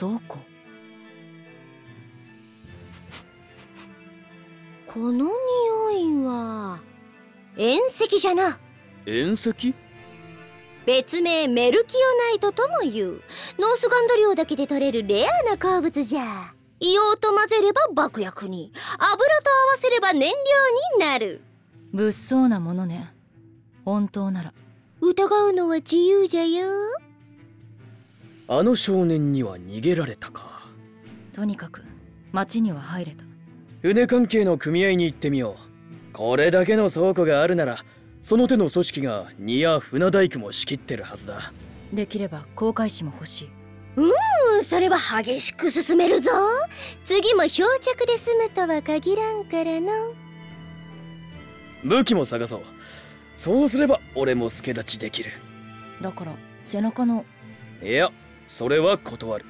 倉庫この匂いは遠石じゃな。遠石？別名メルキオナイトとも言う。ノースガンド領だけで取れるレアな鉱物じゃ。硫黄と混ぜれば爆薬に。油と合わせれば燃料になる。物騒なものね。本当なら。疑うのは自由じゃよあの少年には逃げられたか。とにかく町には入れた。船関係の組合に行ってみよう。これだけの倉庫があるならその手の組織が荷や船大工も仕切ってるはずだ。できれば航海士も欲しい。うんそれは激しく進めるぞ。次も漂着で済むとは限らんからの。武器も探そう。そうすれば俺も助立ちできる。だから背中のいやそれは断る。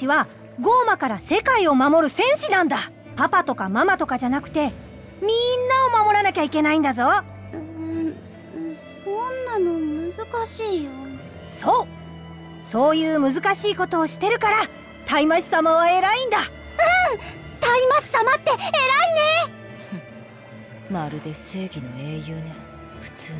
タイマシはゴーマから世界を守る戦士なんだ。パパとかママとかじゃなくてみんなを守らなきゃいけないんだぞ。うんそんなの難しいよ。そう。そういう難しいことをしてるからタイマシ様は偉いんだ。タイマス様って偉いね。まるで正義の英雄ね。普通の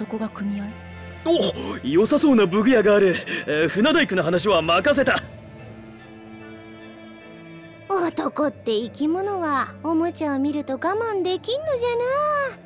そこが組合？お良さそうな武具屋がある、えー船大工の話は任せた。男って生き物はおもちゃを見ると我慢できんのじゃな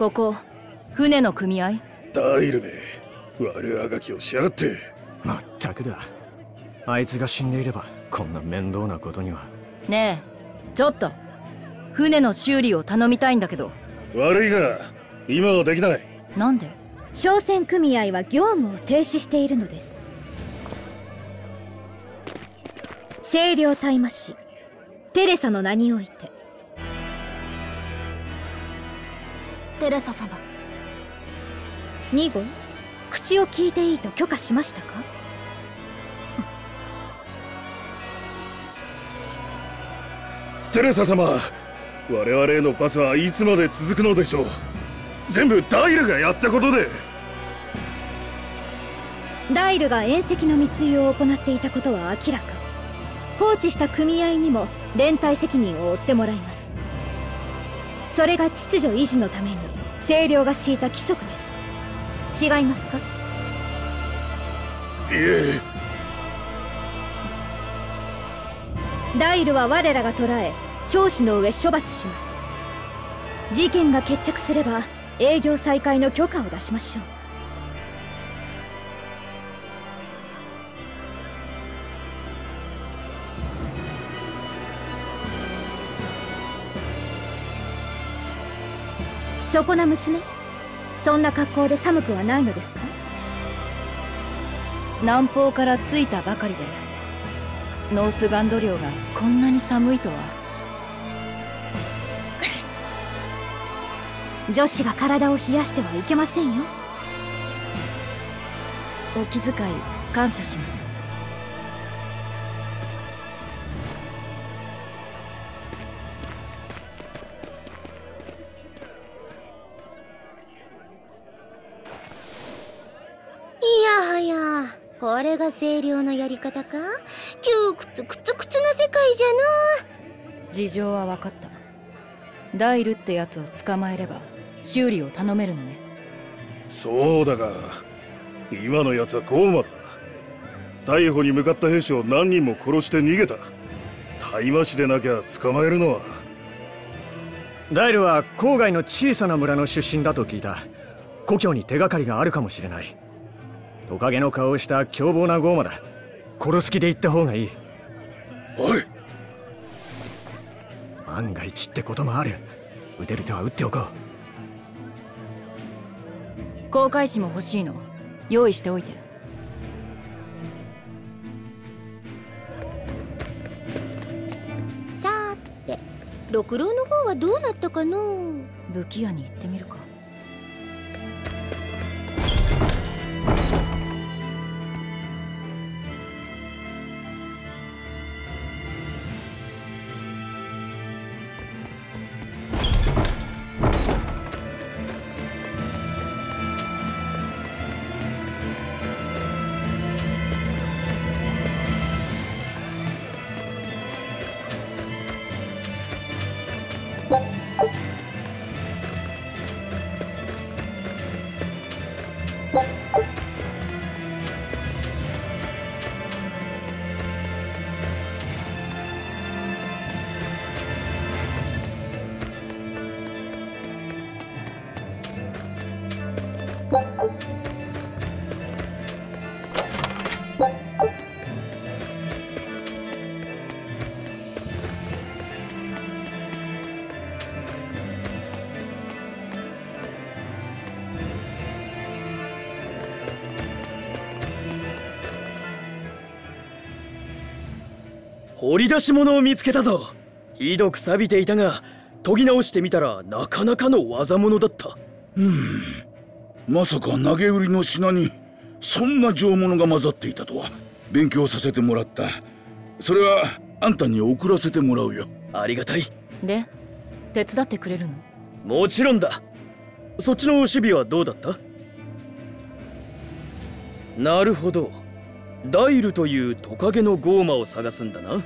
ここ船の組合？ダイルめ悪あがきをしやがって。まったくだ。あいつが死んでいればこんな面倒なことには。ねえちょっと。船の修理を頼みたいんだけど。悪いが今はできない。なんで？商船組合は業務を停止しているのです。清涼大麻師テレサの名においてテレサ様。2号口を聞いていいと許可しましたか？テレサ様我々へのパスはいつまで続くのでしょう？全部ダイルがやったことで。ダイルが縁石の密輸を行っていたことは明らか。放置した組合にも連帯責任を負ってもらいます。それが秩序維持のために清涼が敷いた規則です。違いますか？いえ。ダイルは我らが捕らえ聴取の上処罰します。事件が決着すれば営業再開の許可を出しましょうそこな娘。そんな格好で寒くはないのですか？南方から着いたばかりでノースガンド領がこんなに寒いとは。女子が体を冷やしてはいけませんよ。お気遣い感謝しますやこれが清涼のやり方か？窮屈くつくつな世界じゃな事情は分かったダイルってやつを捕まえれば修理を頼めるのね。そうだが今のやつはゴーマだ逮捕に向かった兵士を何人も殺して逃げた。大麻師でなきゃ捕まえるのは。ダイルは郊外の小さな村の出身だと聞いた。故郷に手がかりがあるかもしれないトカゲの顔をした凶暴なゴーマだ。殺す気で行った方がいい。おい！万が一ってこともある。撃てる手は撃っておこう。航海士も欲しいの？用意しておいて。さーて六郎の方はどうなったかの武器屋に行ってみるか掘り出し物を見つけたぞ。ひどく錆びていたが研ぎ直してみたらなかなかの技物だった。うん。まさか投げ売りの品にそんな上物が混ざっていたとは。勉強させてもらった。それはあんたに送らせてもらうよ。ありがたい。で手伝ってくれるの？もちろんだ。そっちの守備はどうだった？なるほどダイルというトカゲのゴーマを探すんだな。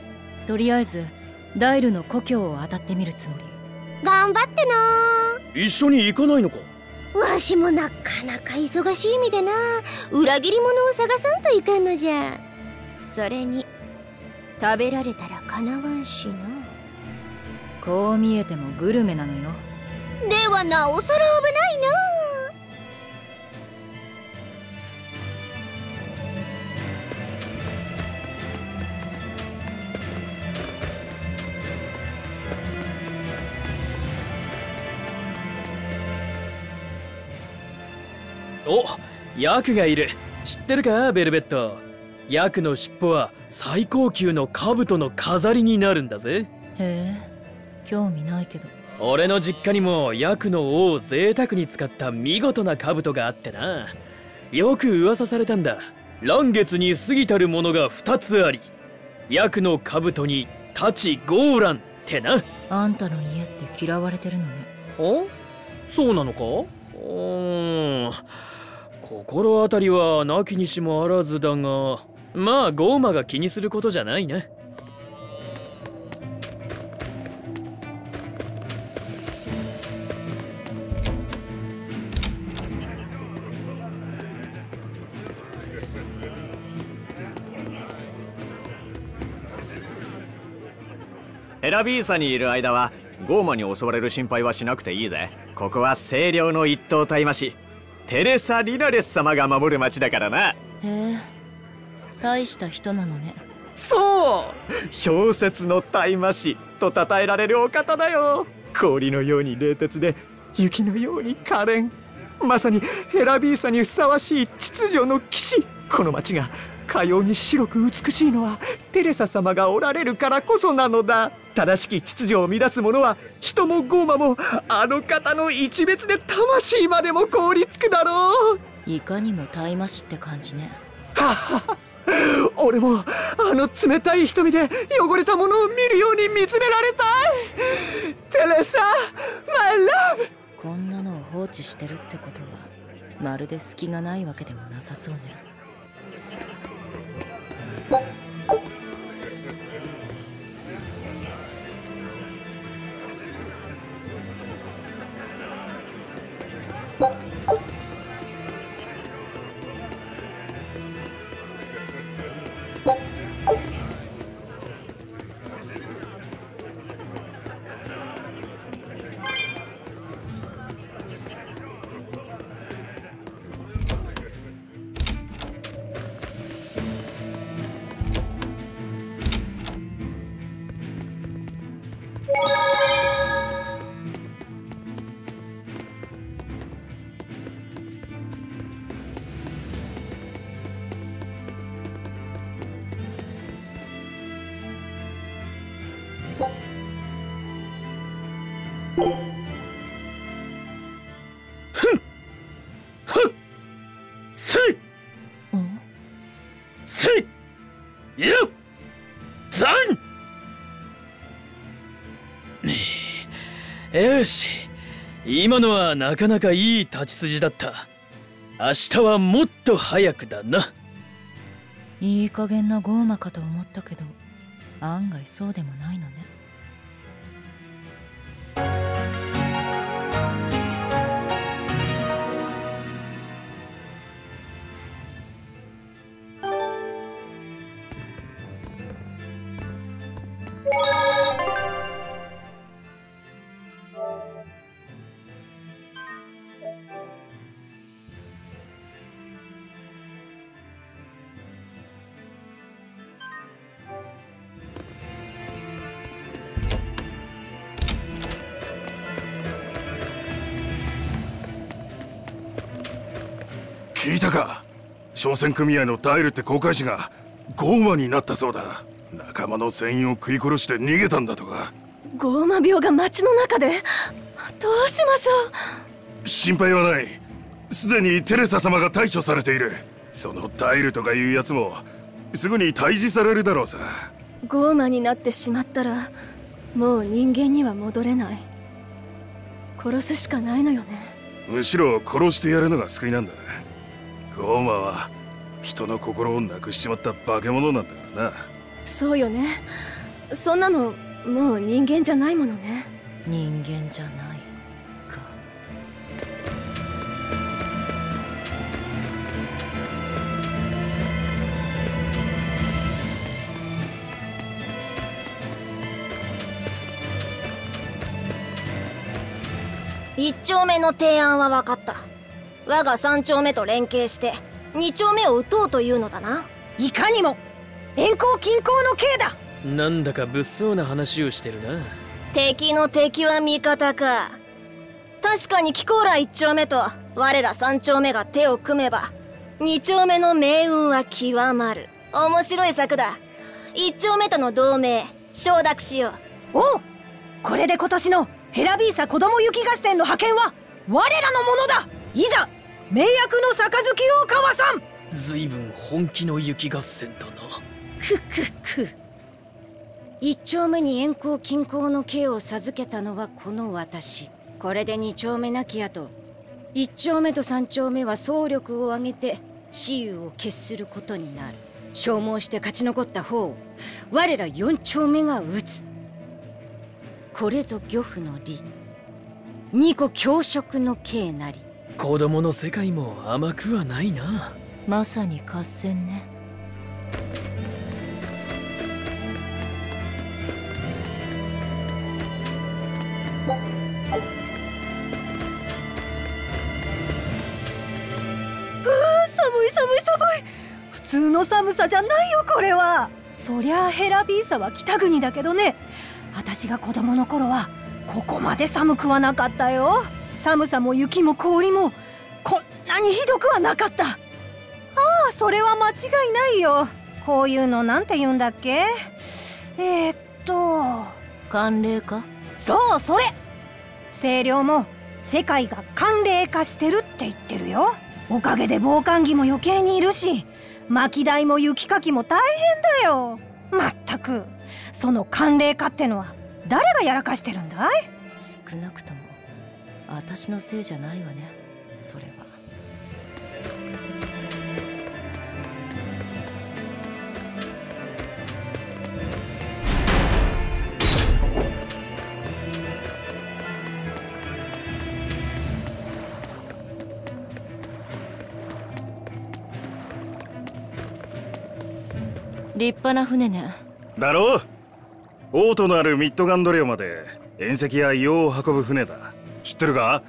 とりあえずダイルの故郷を当たってみるつもり。頑張ってな。一緒に行かないのか？わしもなかなか忙しい身でな。裏切り者を探さんといかんのじゃ。それに食べられたらかなわんしな。こう見えてもグルメなのよ。ではなおさら危ないなおヤクがいる。知ってるかベルベット？ヤクの尻尾は最高級の兜の飾りになるんだぜ。へえ興味ないけど。俺の実家にもヤクの尾を贅沢に使った見事な兜があってな。よく噂されたんだ。乱月に過ぎたるものが2つあり。ヤクの兜に太刀ゴーランってな。あんたの家って嫌われてるのね。お？そうなのか？うん心当たりはなきにしもあらずだがまあゴーマが気にすることじゃないなヘラビーサにいる間はゴーマに襲われる心配はしなくていいぜ。ここは清涼の一等大魔師テレサ・リナレス様が守る町だからな。へえ。大した人なのね。そう！小説の大魔師と称えられるお方だよ。氷のように冷徹で雪のように可憐。まさにヘラビーサにふさわしい秩序の騎士。この町がかように白く美しいのはテレサ様がおられるからこそなのだ。正しき秩序を乱す者は人もゴーマもあの方の一別で魂までも凍りつくだろう。いかにも大麻師って感じね。はは。俺もあの冷たい瞳で汚れたものを見るように見つめられたい。テレサマイラブ。こんなのを放置してるってことはまるで隙がないわけでもなさそうねせよし。今のはなかなかいい立ち筋だった。明日はもっと早くだな。いい加減なゴーマかと思ったけど案外そうでもないのね。商船組合のダイルって航海士がゴーマになったそうだ。仲間の船員を食い殺して逃げたんだとか。ゴーマ病が町の中で？どうしましょう？心配はない。すでにテレサ様が対処されている。そのタイルとかいうやつもすぐに退治されるだろうさ。ゴーマになってしまったらもう人間には戻れない。殺すしかないのよね。むしろ殺してやるのが救いなんだ。ゴーマは人の心をなくしちまった化け物なんだからな。そうよね。そんなのもう人間じゃないものね。人間じゃないか。一丁目の提案は分かった。我が三丁目と連携して二丁目を撃とうというのだな。いかにも遠行近郊の刑だ。なんだか物騒な話をしてるな。敵の敵は味方か。確かにキコーラ一丁目と我ら三丁目が手を組めば二丁目の命運は極まる。面白い策だ。一丁目との同盟承諾しよう。おうこれで今年のヘラビーサ子供雪合戦の派遣は我らのものだ。いざ名役の杯を交わさん。随分本気の雪合戦だな。くくく。一丁目に遠行近郊の刑を授けたのはこの私。これで二丁目なき後一丁目と三丁目は総力を挙げて雌雄を決することになる。消耗して勝ち残った方を我ら四丁目が討つ。これぞ漁夫の利。二個教職の刑なり子供の世界も甘くはないな。まさに合戦ね。寒い寒い寒い。普通の寒さじゃないよこれは。そりゃあヘラビーサは北国だけどね。私が子供の頃はここまで寒くはなかったよ寒さも雪も氷もこんなにひどくはなかった。ああそれは間違いないよ。こういうのなんて言うんだっけ？えー、っと。寒冷化？そうそれ。清涼も世界が寒冷化してるって言ってるよ。おかげで防寒着も余計にいるし薪代も雪かきも大変だよ。まったく。その寒冷化ってのは誰がやらかしてるんだい？少なくとも私のせいじゃないわねそれは。立派な船ね。だろう。オートのあるミッドガンド領まで遠石や硫黄を運ぶ船だ。知ってるか？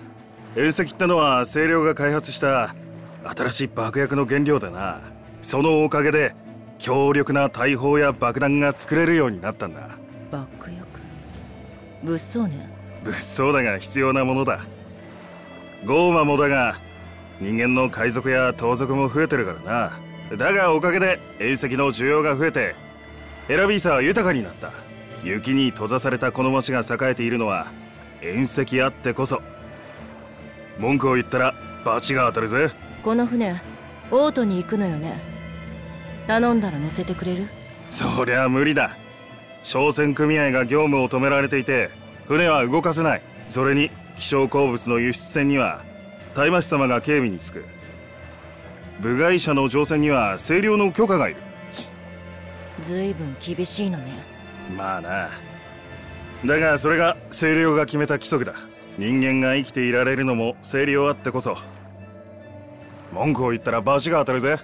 遠石ってのは清涼が開発した新しい爆薬の原料だな。そのおかげで強力な大砲や爆弾が作れるようになったんだ。爆薬？物騒ね。物騒だが必要なものだ。ゴーマもだが人間の海賊や盗賊も増えてるからな。だがおかげで遠石の需要が増えてエラビーサは豊かになった。雪に閉ざされたこの町が栄えているのは遠石あってこそ。文句を言ったら罰が当たるぜ。この船オートに行くのよね。頼んだら乗せてくれる？そりゃ無理だ。商船組合が業務を止められていて船は動かせない。それに希少鉱物の輸出船には大魔師様が警備につく。部外者の乗船には清涼の許可がいる。ずいぶん厳しいのね。まあなだがそれが清涼が決めた規則だ。人間が生きていられるのも清涼あってこそ。文句を言ったら罰が当たるぜ。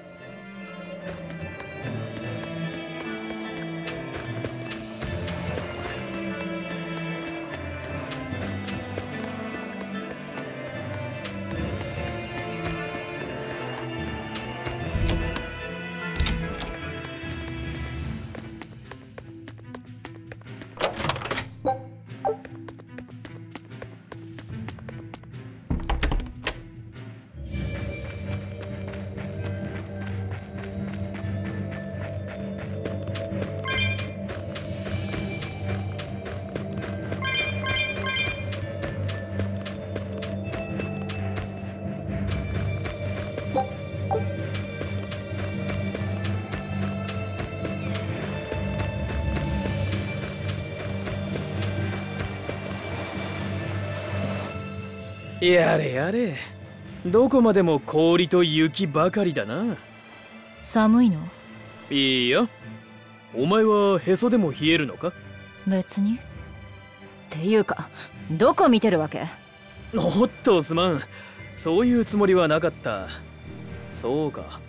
やれやれ。どこまでも氷と雪ばかりだな。寒いの？いいよ。お前はへそでも冷えるのか？別に。っていうかどこ見てるわけ？おっとすまん。そういうつもりはなかった。そうか。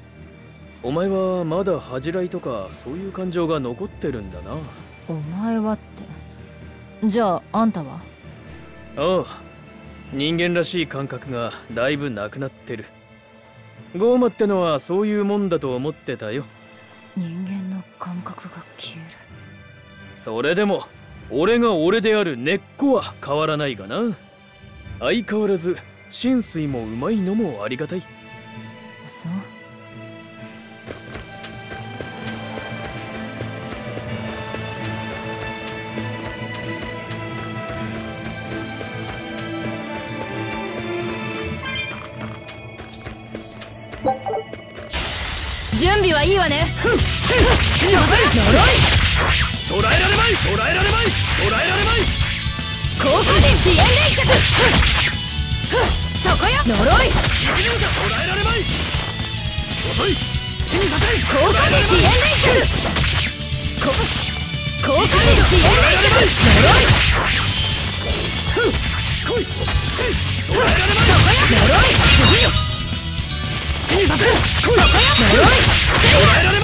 お前はまだ恥じらいとかそういう感情が残ってるんだな。お前はって。じゃああんたは？ああ人間らしい感覚がだいぶなくなってる。ゴーマってのはそういうもんだと思ってたよ。人間の感覚が消える。それでも俺が俺である根っこは変わらないがな。相変わらず浸水もうまいのもありがたい。そう準備はいいわね。捉えられまい。捉えられまい。捉えられまい。高火人そこよ呪い。捉えられまい。遅い。好きにさせ高火人呪い来い捉えられまい。そこよ呪い。次よ好きにさせそこよ呪い捉えられ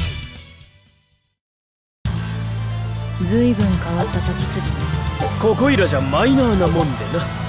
まずいぶん変わった立ち筋ねここいらじゃマイナーなもんでな。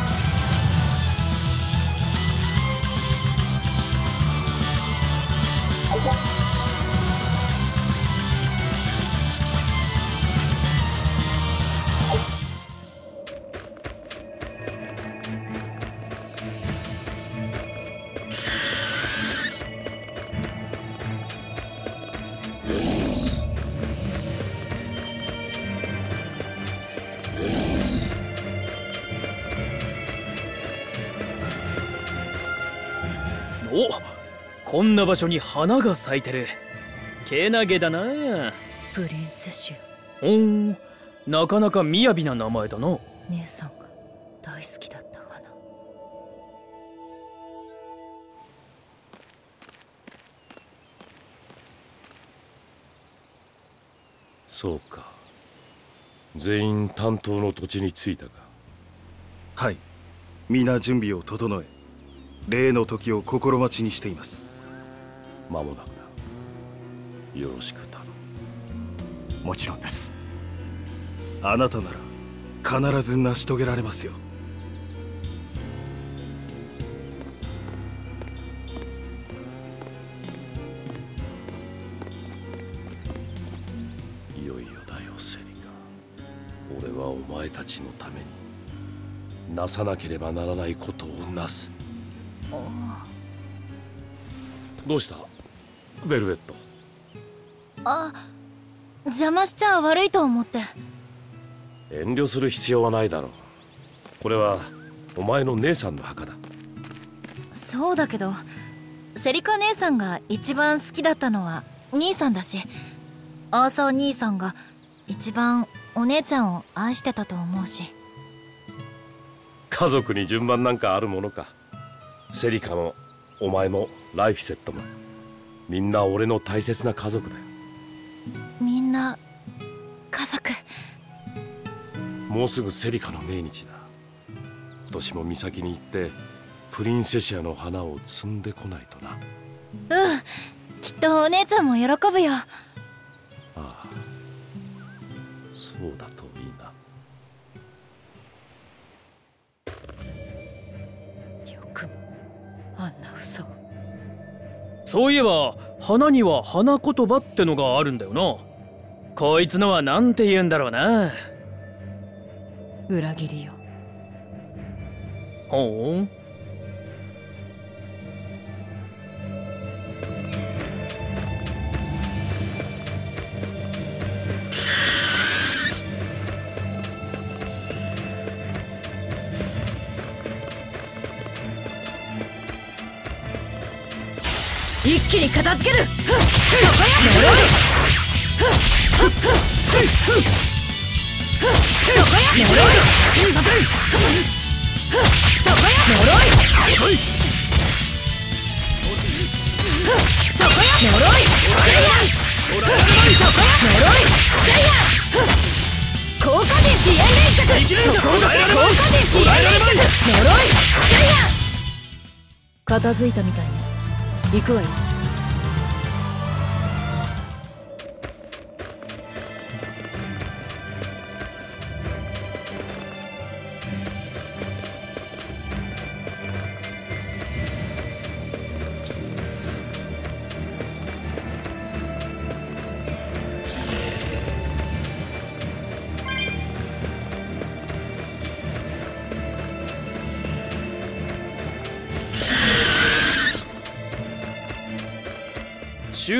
な場所に花が咲いてる。けなげだな。プリンセシュ。おーなかなか雅な名前だな。姉さんが大好きだった花そうか。全員担当の土地に着いたか。はい。皆準備を整え例の時を心待ちにしています間もなくだ。よろしく頼む。もちろんです。あなたなら必ず成し遂げられますよ。いよいよだよセリカ。俺はお前たちのためになさなければならないことをなす。どうした？ベルベット。あ邪魔しちゃ悪いと思って。遠慮する必要はないだろう。これはお前の姉さんの墓だ。そうだけどセリカ姉さんが一番好きだったのは兄さんだしアーサー兄さんが一番お姉ちゃんを愛してたと思うし。家族に順番なんかあるものか。セリカもお前もライフィセットもみんな俺の大切な家族だよ。みんな家族。もうすぐセリカの命日だ。今年も岬に行ってプリンセシアの花を摘んでこないとな。うん。きっとお姉ちゃんも喜ぶよ。ああ。そうだといいな。よくも。あんな嘘をそういえば花には花言葉ってのがあるんだよな。こいつのはなんて言うんだろうな。裏切りよ。ほう気に片付ける。そこよ呪いそこよ呪いそこや。呪いそこそこや。呪い片付いたみたいね行くわよ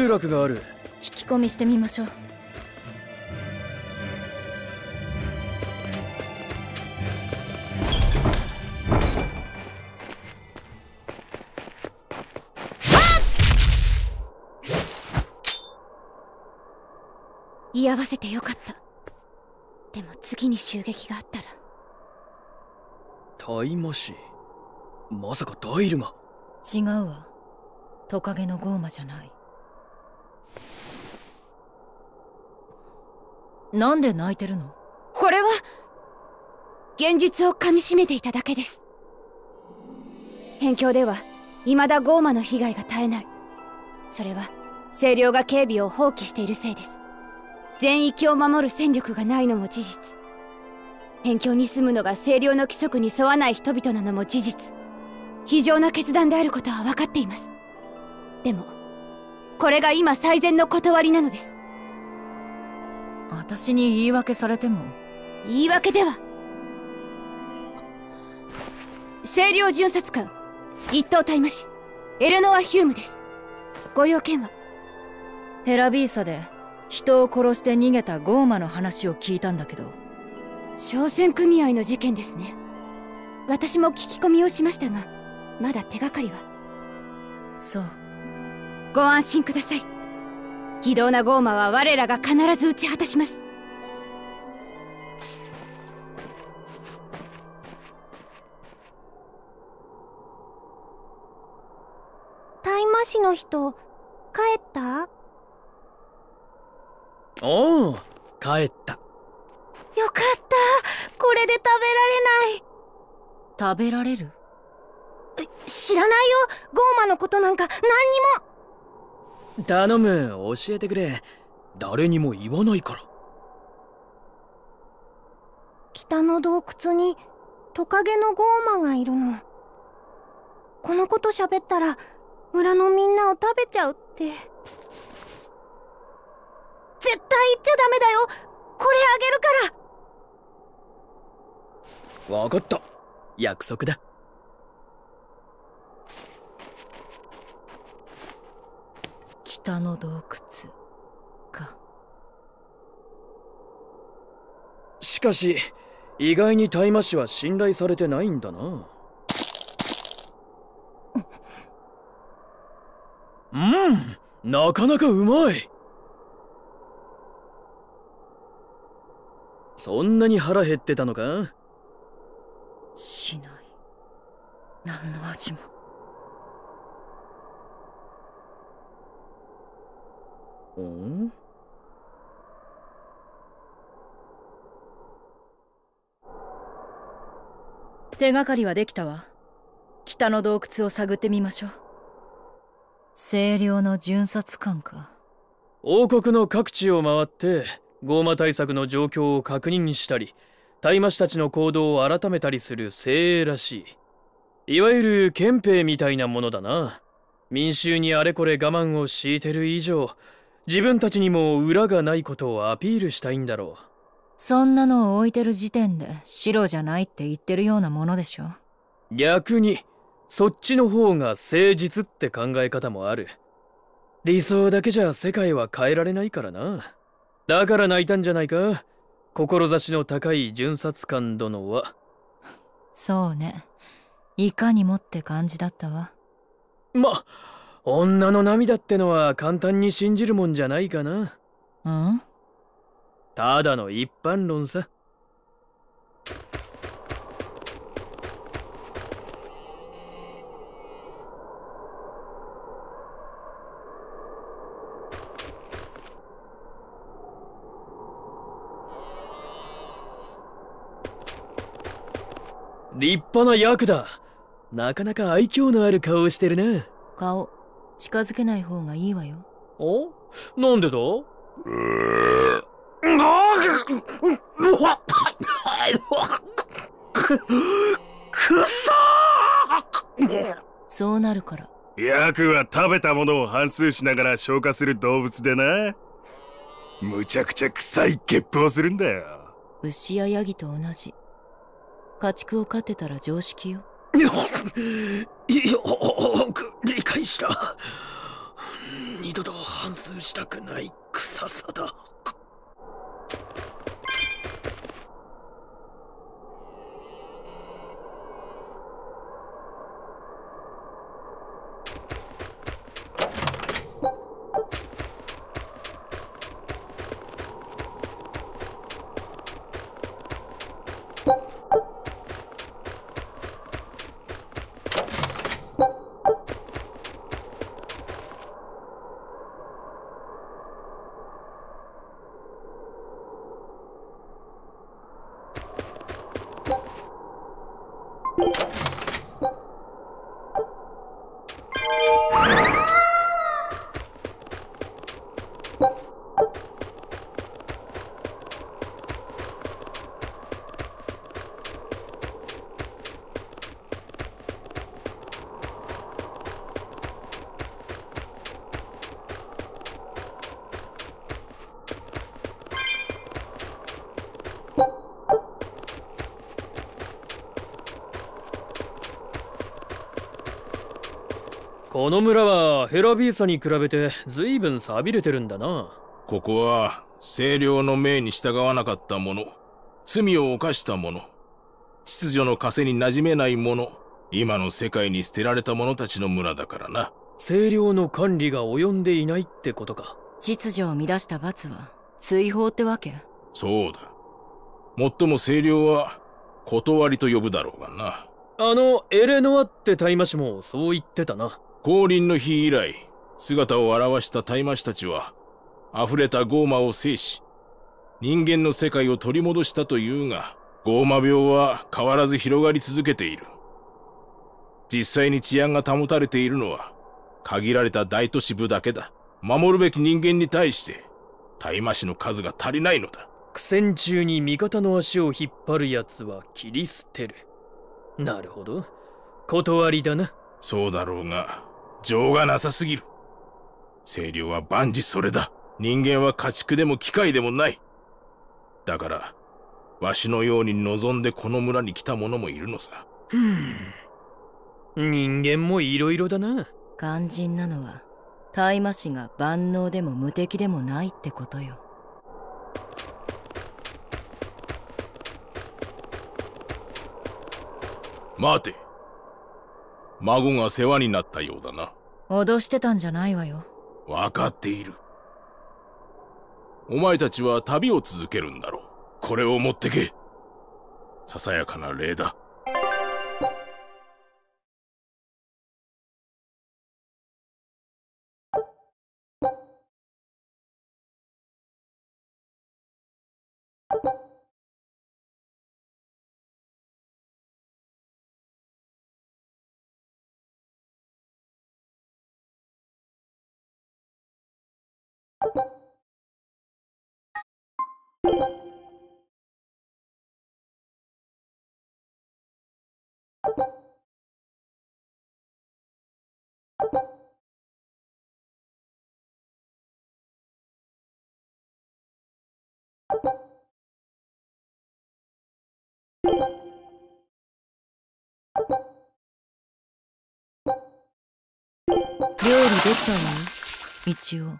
集落がある。聞き込みしてみましょう。居合わせてよかった。でも次に襲撃があったら。タイマシまさかダイルが。違うわ。トカゲのゴーマじゃないなんで泣いてるの？これは現実をかみしめていただけです。辺境では未だゴーマの被害が絶えない。それは清涼が警備を放棄しているせいです。全域を守る戦力がないのも事実。辺境に住むのが清涼の規則に沿わない人々なのも事実。非常な決断であることは分かっています。でもこれが今最善の断りなのです。私に言い訳されても。言い訳では。清涼巡察官一等大魔師エレノア・ヒュームです。ご用件は？ヘラビーサで人を殺して逃げたゴーマの話を聞いたんだけど。商船組合の事件ですね。私も聞き込みをしましたがまだ手がかりは。そう。ご安心ください非道なゴーマは我らが必ず打ち果たします。大麻師の人帰った？おお帰った。よかった。これで食べられない。食べられる？知らないよ。ゴーマのことなんか何にも頼む。教えてくれ。誰にも言わないから。北の洞窟にトカゲのゴーマがいるの。このこと喋ったら村のみんなを食べちゃうって。絶対言っちゃダメだよ。これあげるから。わかった。約束だ北の洞窟か。しかし意外に大麻師は信頼されてないんだな。うんなかなかうまい。そんなに腹減ってたのか？しない。何の味もん。手がかりはできたわ。北の洞窟を探ってみましょう。清涼の巡察官か。王国の各地を回ってゴーマ対策の状況を確認したり大麻師たちの行動を改めたりする精鋭らしい。いわゆる憲兵みたいなものだな。民衆にあれこれ我慢を強いてる以上自分たちにも裏がないことをアピールしたいんだろう。そんなのを置いてる時点で白じゃないって言ってるようなものでしょ？逆にそっちの方が誠実って考え方もある。理想だけじゃ世界は変えられないからな。だから泣いたんじゃないか。志の高い巡察官殿は。そうね。いかにもって感じだったわ。ま女の涙ってのは簡単に信じるもんじゃないかな。うん？ただの一般論さ。立派な役だなかなか愛嬌のある顔をしてるな顔近づけない方がいいわよ。お？なんでだ？くそそうなるから。ヤクは食べたものを反数しながら消化する動物でな。むちゃくちゃ臭いゲップをするんだよ。牛やヤギと同じ。家畜を飼ってたら常識よ よく理解した。二度と反芻したくない臭さだ。この村はヘラビーサに比べて随分寂れてるんだな。ここは清涼の命に従わなかった者罪を犯した者秩序の枷に馴染めない者今の世界に捨てられた者たちの村だからな。清涼の管理が及んでいないってことか。秩序を乱した罰は追放ってわけ？そうだ。最も清涼は断りと呼ぶだろうがな。あのエレノアって大魔師もそう言ってたな降臨の日以来姿を現した大魔師たちは溢れたゴーマを制し人間の世界を取り戻したというがゴーマ病は変わらず広がり続けている。実際に治安が保たれているのは限られた大都市部だけだ。守るべき人間に対して大魔師の数が足りないのだ。苦戦中に味方の足を引っ張る奴は切り捨てる。なるほど。断りだな。そうだろうが情がなさすぎる。清涼は万事それだ。人間は家畜でも機械でもない。だからわしのように望んでこの村に来た者もいるのさ。人間もいろいろだな。肝心なのは大魔師が万能でも無敵でもないってことよ。待て孫が世話になったようだな。脅してたんじゃないわよ。分かっている。お前たちは旅を続けるんだろう。これを持ってけ。ささやかな礼だも出たわ一応。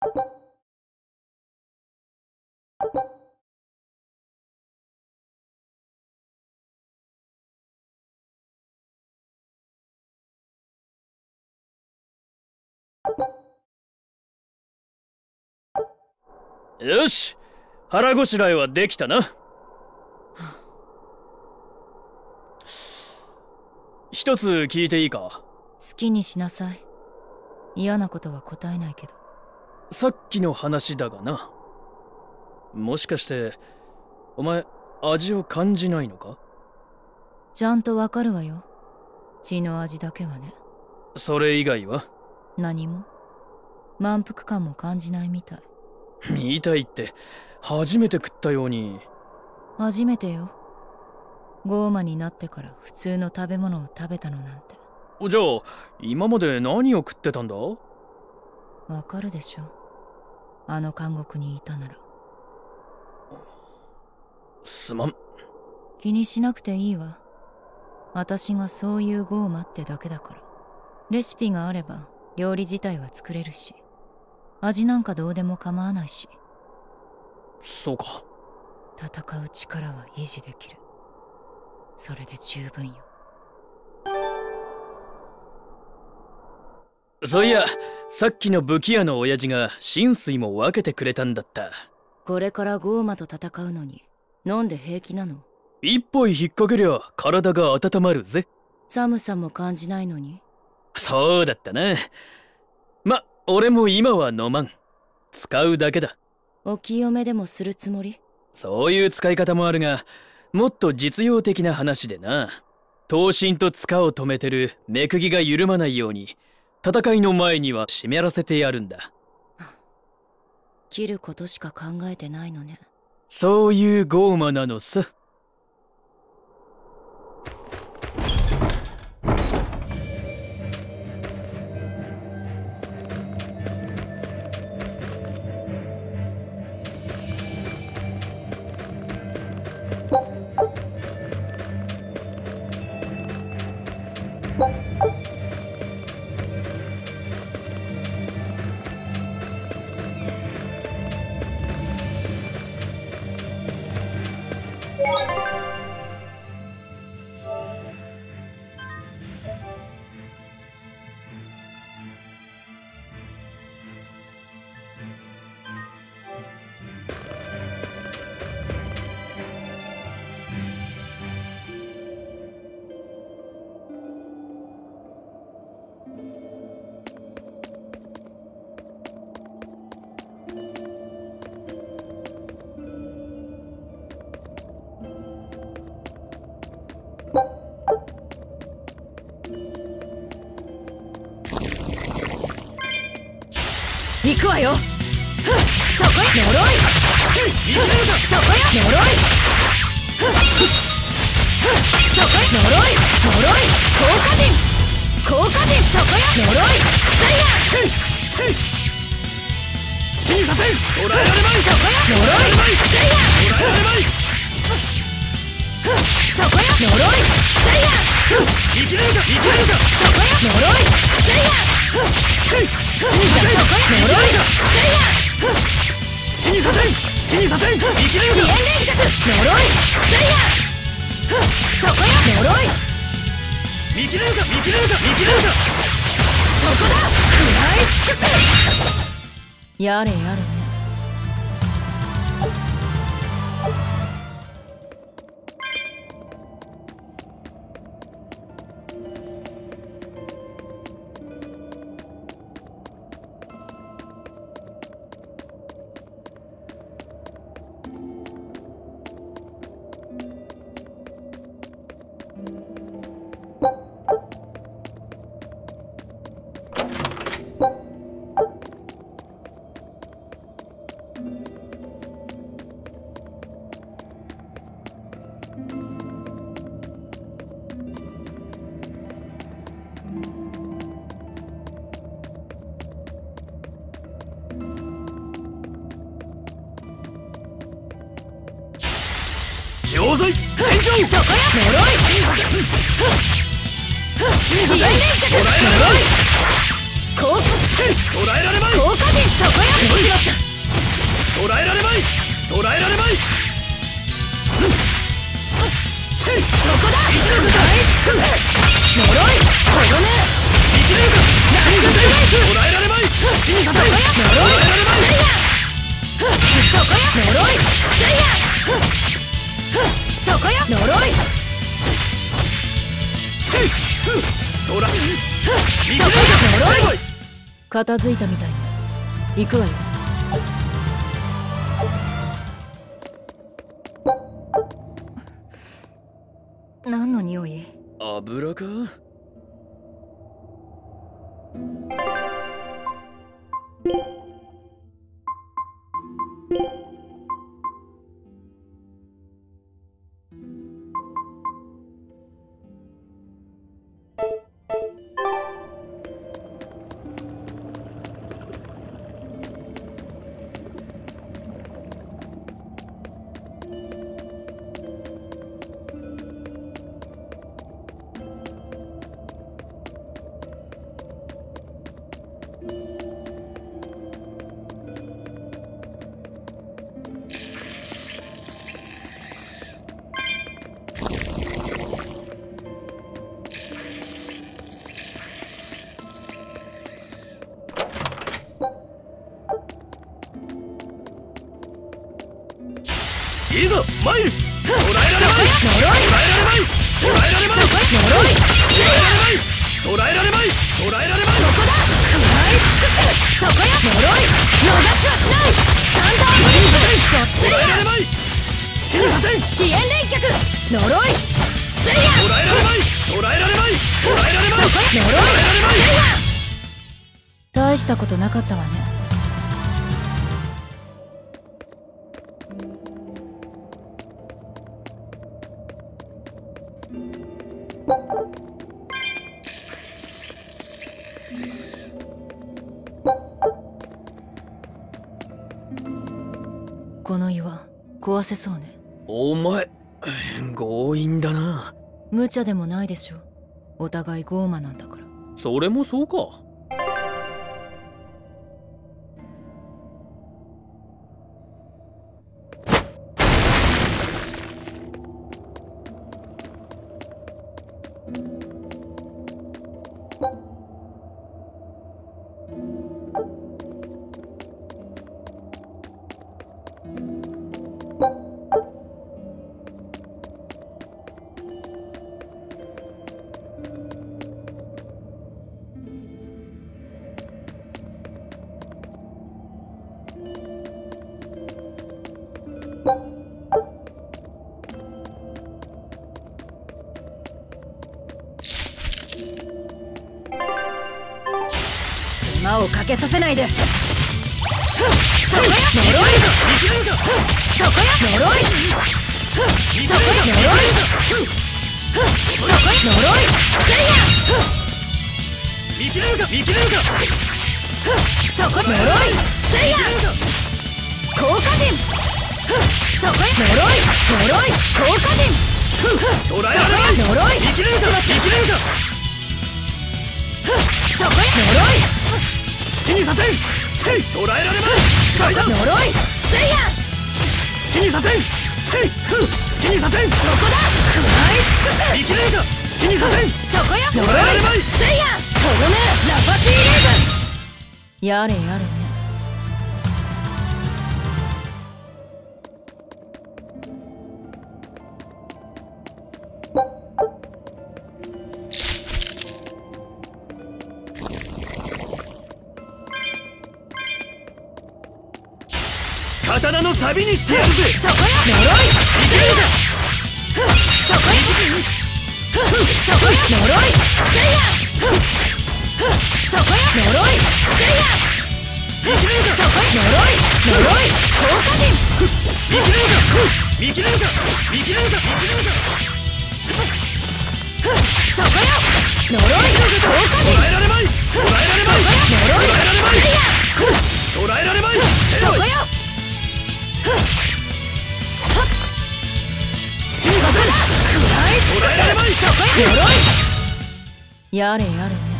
あよし。腹ごしらえはできたな。一つ聞いていいか？好きにしなさい。嫌なことは答えないけど。さっきの話だがな。もしかしてお前味を感じないのか？ちゃんとわかるわよ。血の味だけはね。それ以外は？何も。満腹感も感じないみたいみたいって初めて食ったように。初めてよ。ゴーマになってから普通の食べ物を食べたのなんて。じゃあ今まで何を食ってたんだ？わかるでしょ。あの監獄にいたなら。すまん。気にしなくていいわ。私がそういうゴーマってだけだから。レシピがあれば料理自体は作れるし味なんかどうでも構わないし。そうか。戦う力は維持できる。それで十分よ。そういやさっきの武器屋の親父が浸水も分けてくれたんだった。これからゴーマと戦うのに飲んで平気なの？一杯引っ掛けりゃ体が温まるぜ寒さも感じないのにそうだったなま俺も今は飲まん。使うだけだ。お清めでもするつもり？そういう使い方もあるがもっと実用的な話でな。刀身と塚を止めてる目釘が緩まないように戦いの前には湿らせてやるんだ。切ることしか考えてないのね。そういうゴーマなのさ行くわよ。そこよ呪い。そこよ呪い。そこよ呪い。呪い。効果人。効果人そこよ呪い。セイヤスピンさせん捕らえられまいそこよ呪い。セイヤ捕らえられまいそこよ呪い。セイヤ生きれるか生きれるかそこよ呪い。セイヤやれやれこよ呪いセイ。ヤスピンさ高速捕らえられまい高架人そここここここ呪い片付いたみたい行くわよ。いいぞマイル捕らえられまい。捕らえられまい。捕らえられまい。捕らえられまい。捕らえられまい。そこだ。食らい尽くすそこや呪い逃しはしな。いサンダーブリーズ捕らえられまい。好きにさせん飛燕連脚呪い捕らえられまい。捕らえられまい。捕らえられまい。そこや呪い捕らえられまい。大したことなかったわねせそうね。お前強引だな。無茶でもないでしょお互いゴーマなんだから。それもそうか呪い呪い効果陣捕らえられない呪い見切れるか見切れるかそこや呪い好きにさせんせい捕らえられまい階段呪いせいや好きにさせんせいふん好きにさせんそこだ食らい尽くす見切れるか好きにさせんそこや捕らえられまいせいやとどめラパティレーズやれやれ。サビにしてやるぜ。そこや呪いせいやそこやそこや呪いせいやそこや呪いせいやそこや呪い呪い効果陣見切れるか見切れるか見切れるか見切れるかそこや呪い効果陣捕らえられまい捕らえられまい呪い捕らえられまい捕らえられまいそこややれやれ。ね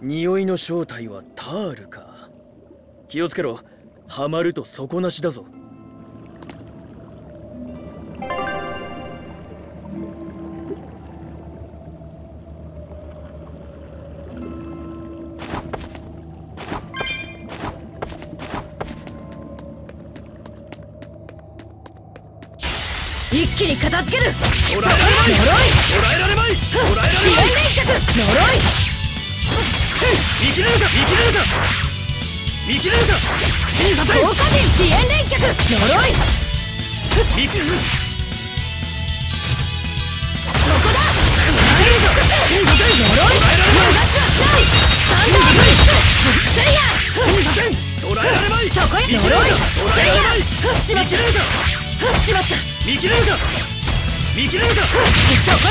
匂いの正体はタールか気をつけろハマると底なしだぞ一気に片付ける。捕らえられまい。呪い。捕らえられまい。捕らえられまいいれれれるか？好きにさせ効果陣気炎連脚呪いれいしはしないサンダーブリッツセイヤ捕らえられまいそこへ見呪い切れるか？捕らえられまいしまった見切れるかしまった見切れるか見切れるかそこ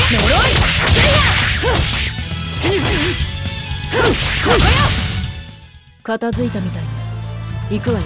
へ呪い。好きにここよ。片付いたみたい。行くわよ。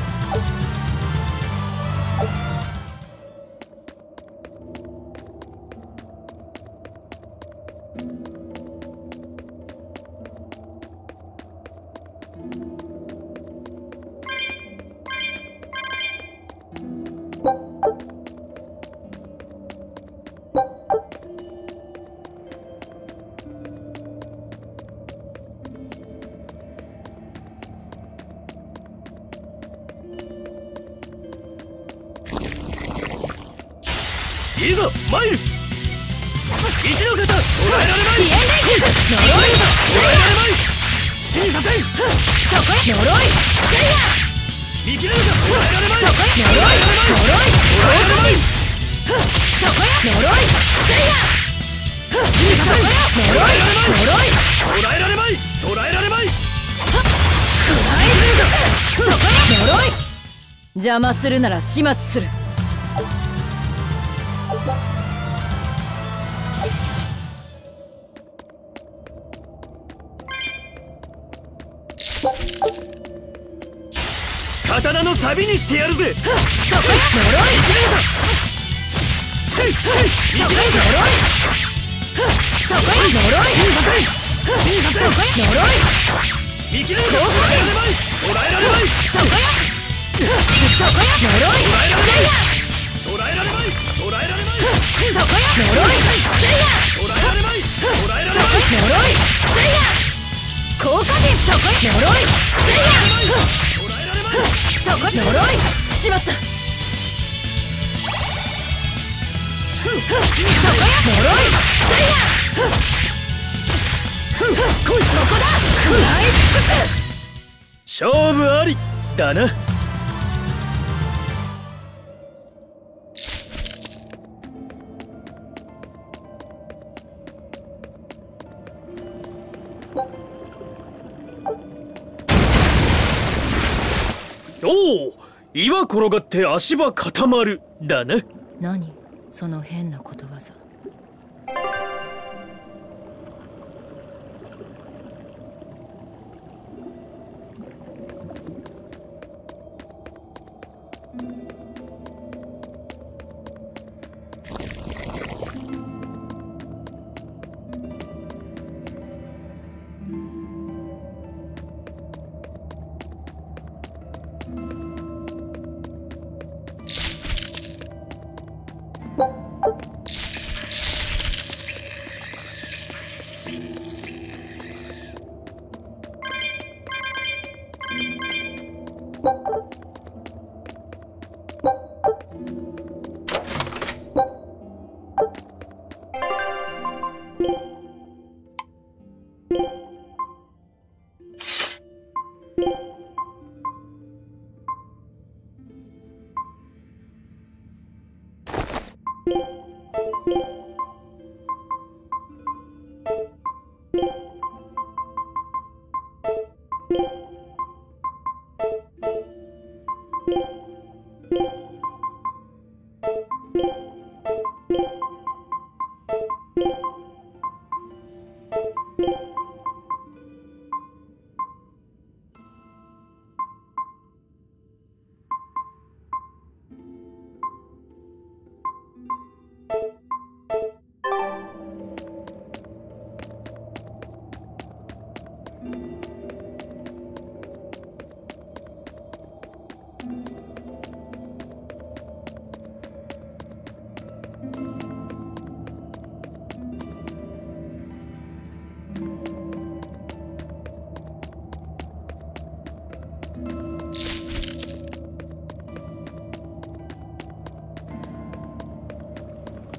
するなら始末する。刀のサビにしてやるぜ。れるかへ。呪い。そこへ呪い。そこへ呪い。見切れるか捕らえられまい捕らえられま岩転がって足場固まる。だな。何？その変なことわざ。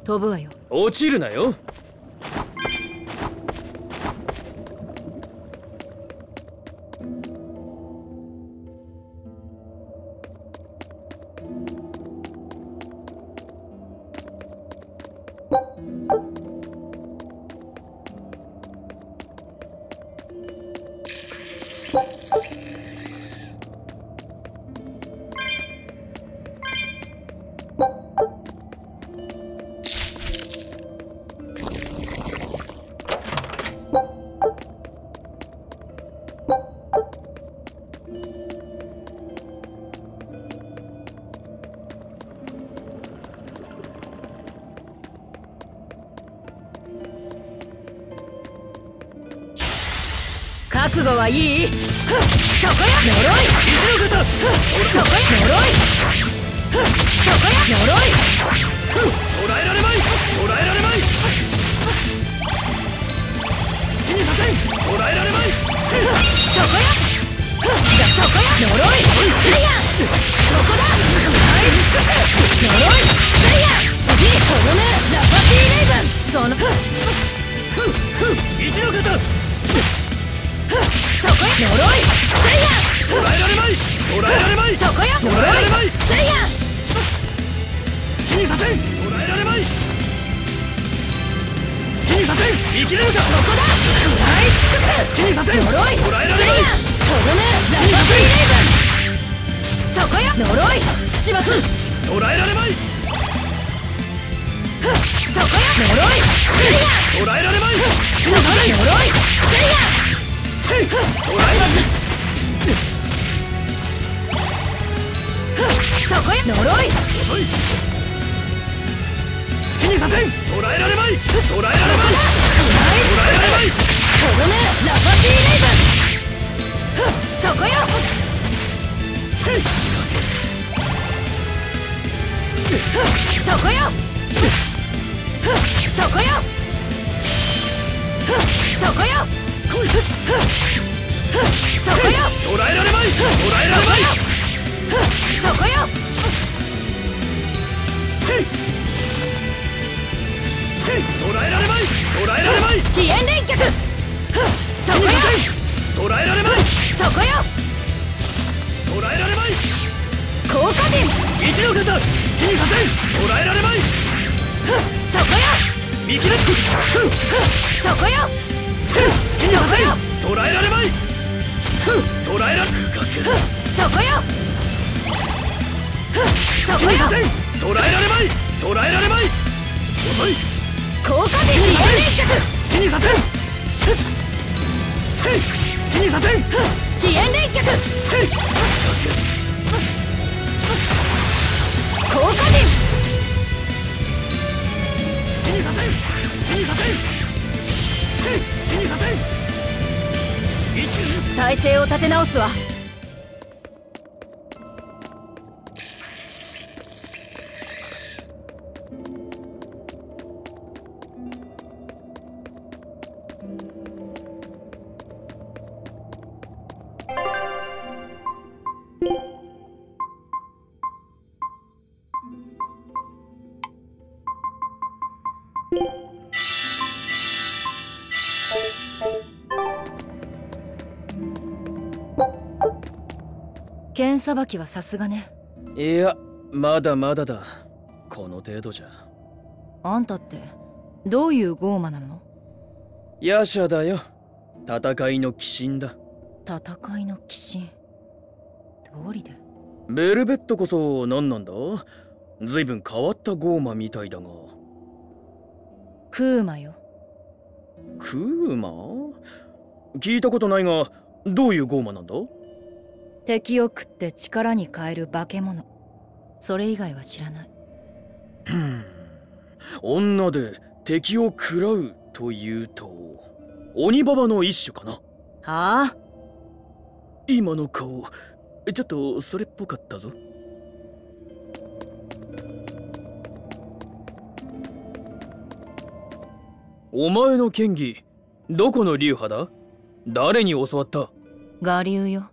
飛ぶわよ。落ちるなよ。体勢を立て直すわ。さばきはさすがね。いやまだまだだ。この程度じゃ。あんたってどういうゴーマなの？ヤシャだよ。戦いの鬼神だ。戦いの鬼神？通りでベルベットこそ何なんだ？ずいぶん変わったゴーマみたいだが。クーマよ。クーマ？聞いたことないがどういうゴーマなんだ？敵を食って力に変える化け物。それ以外は知らない。女で敵を食らうというと鬼ババの一種かな。はあ？今の顔ちょっとそれっぽかったぞ。お前の剣技どこの流派だ？誰に教わった？我流よ。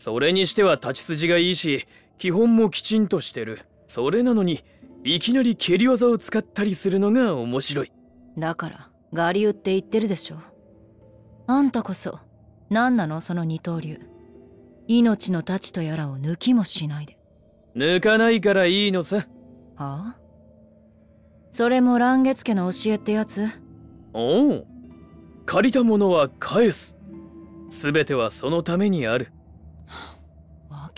それにしては立ち筋がいいし基本もきちんとしてる。それなのにいきなり蹴り技を使ったりするのが面白い。だから我流って言ってるでしょ。あんたこそ何なの？その二刀流。命の太刀とやらを抜きもしないで。抜かないからいいのさ。はあ？それも蘭月家の教えってやつ？おお借りたものは返す。全てはそのためにある。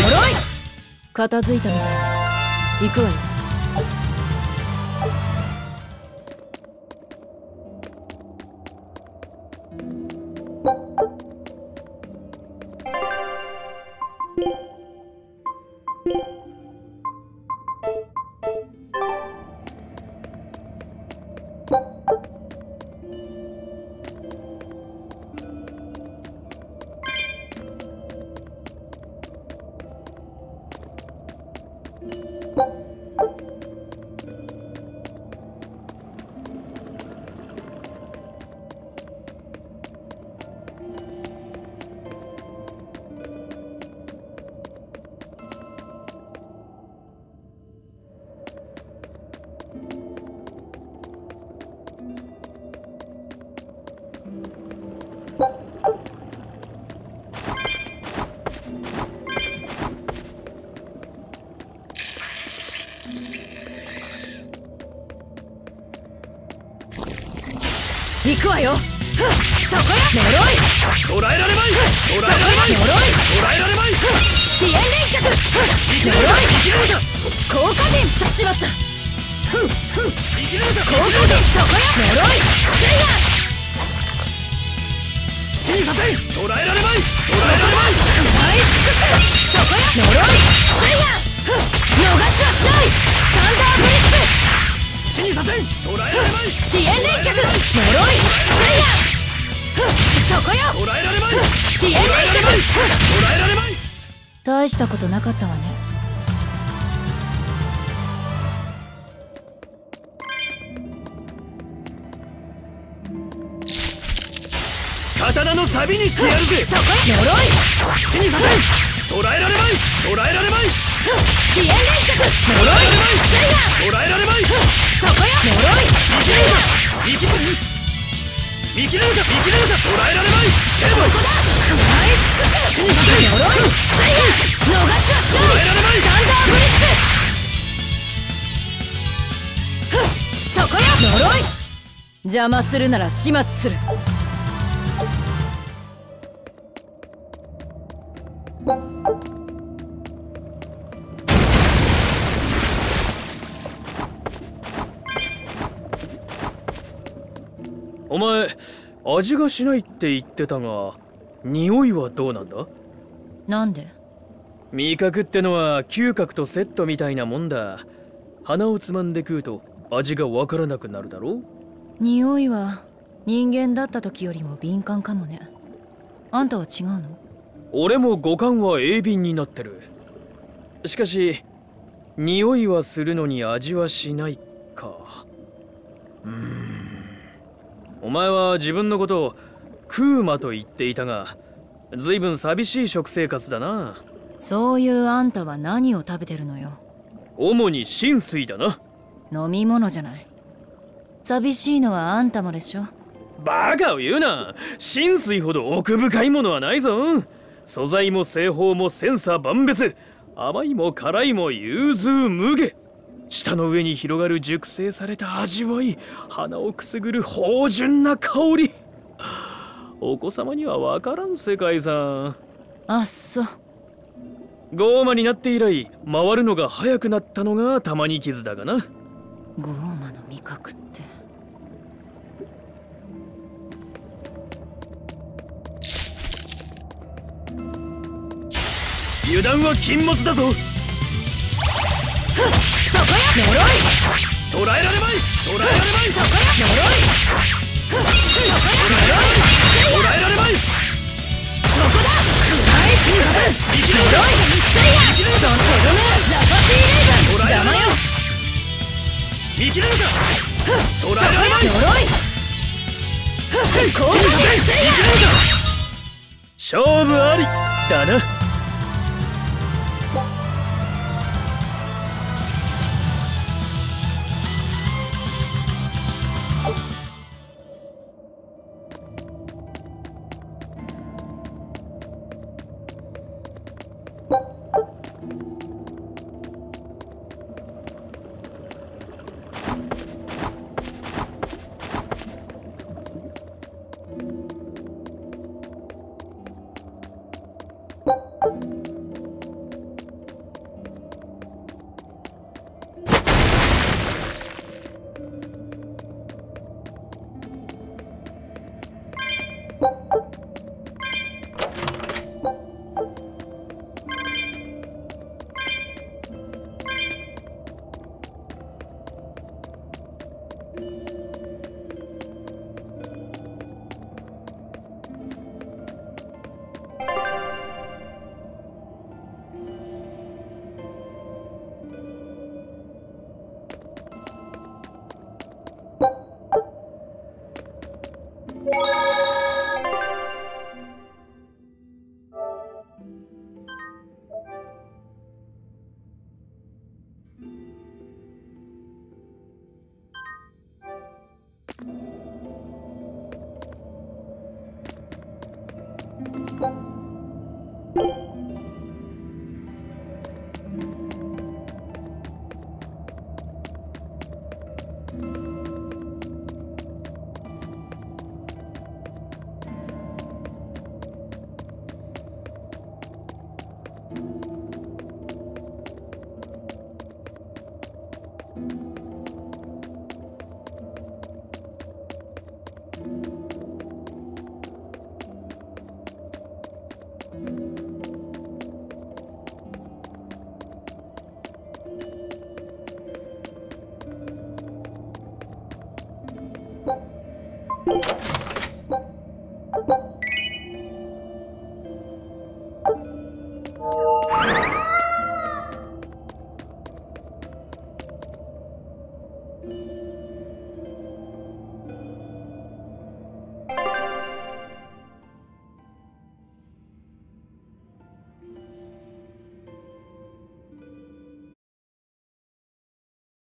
呪い。片付いたみたい行くわよ。行くわよ。そこよ呪い捉えられまい。捉えられまい。呪い。捉えられまい。連脚ふっ見切れるか見切れるか効果点しまった効果点そこよ呪い。せいや好きにさせん捉えられまい。捉えられまい尽くすそこよ呪い。逃しはしない。サンダーブリッジ好きにさせ捉えられまい。大したことなかったわね刀のサビにしてやるぜそこよ呪い。好きにさせん捉えられまい。捉えられまい。気合連脚呪いせいや捉えられまい。そこよ呪い見切れるか見切れる見切れるか見切れるか捉えられまい成そこだ食らい尽くす呪いせいや逃しはしない捉えられまいサンダーブリッジふっそこよ呪い邪魔するなら始末する味がしないって言ってたが匂いはどうなんだ？なんで？味覚ってのは嗅覚とセットみたいなもんだ。鼻をつまんで食うと味がわからなくなるだろ匂いは人間だった時よりも敏感かもね。あんたは違うの？俺も五感は鋭敏になってる。しかし匂いはするのに味はしないか。うーんお前は自分のことをクーマと言っていたが随分寂しい食生活だな。そういうあんたは何を食べてるのよ。主に浸水だな。飲み物じゃない。寂しいのはあんたもでしょ。バカを言うな。浸水ほど奥深いものはないぞ。素材も製法も千差万別。甘いも辛いも融通無下舌の上に広がる熟成された味わい鼻をくすぐる芳醇な香り。お子様には分からん世界さあそ。うゴーマになって以来回るのが早くなったのが玉に傷だがな。ゴーマの味覚って。油断は禁物だぞ呪い。捕らえられまい。捕らえられまい。そこや呪い。い。そこだ呪いつい呪い勝負ありだな